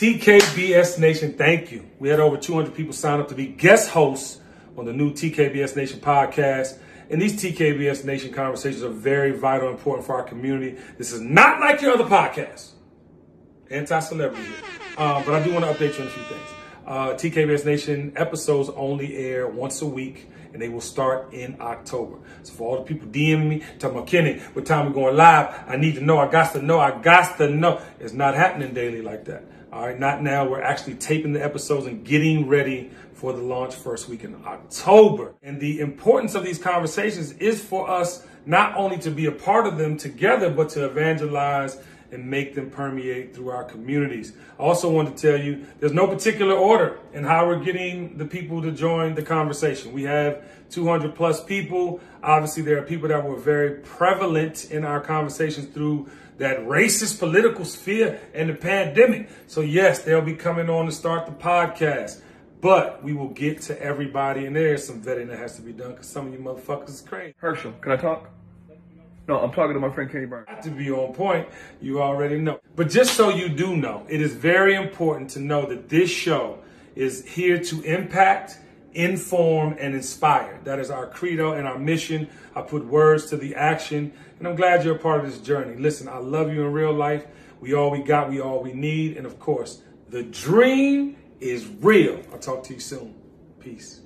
TKBS Nation, thank you. We had over 200 people sign up to be guest hosts on the new TKBS Nation podcast. And these TKBS Nation conversations are very vital and important for our community. This is not like your other podcasts. Anti-celebrity. Um, but I do want to update you on a few things. Uh, TKBS Nation episodes only air once a week and they will start in October. So for all the people DMing me, talking about Kenny, what time we going live? I need to know. I got to know. I got to know. It's not happening daily like that. All right, not now. We're actually taping the episodes and getting ready for the launch first week in October. And the importance of these conversations is for us not only to be a part of them together, but to evangelize and make them permeate through our communities. I also want to tell you there's no particular order in how we're getting the people to join the conversation. We have 200 plus people. Obviously, there are people that were very prevalent in our conversations through that racist political sphere and the pandemic. So, yes, they'll be coming on to start the podcast. But we will get to everybody, and there's some vetting that has to be done because some of you motherfuckers is crazy. Herschel, can I talk? No, I'm talking to my friend Kenny Burns. To be on point, you already know. But just so you do know, it is very important to know that this show is here to impact, inform, and inspire. That is our credo and our mission. I put words to the action, and I'm glad you're a part of this journey. Listen, I love you in real life. We all we got, we all we need. And of course, the dream is real. I'll talk to you soon. Peace.